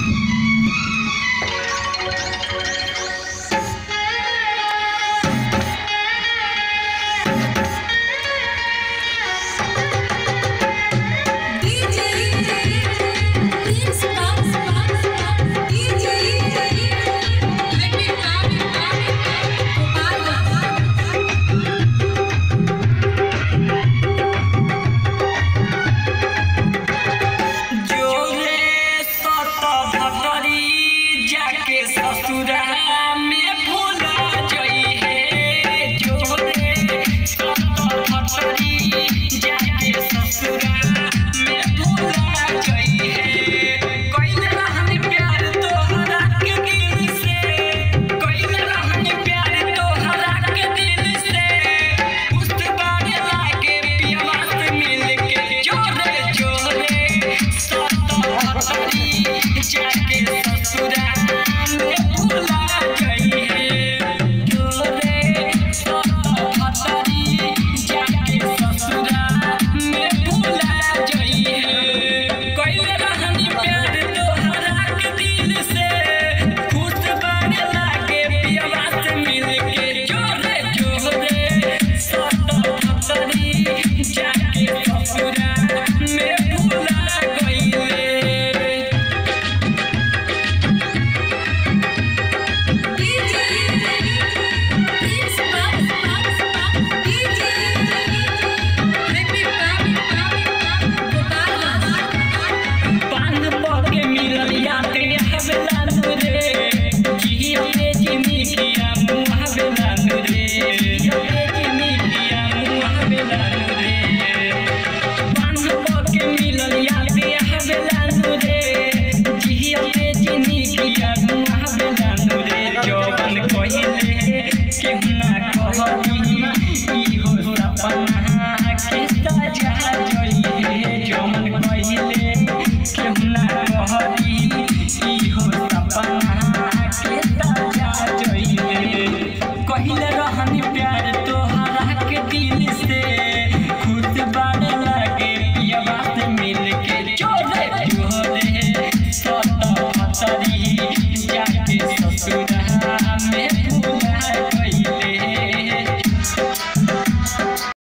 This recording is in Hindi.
you. ना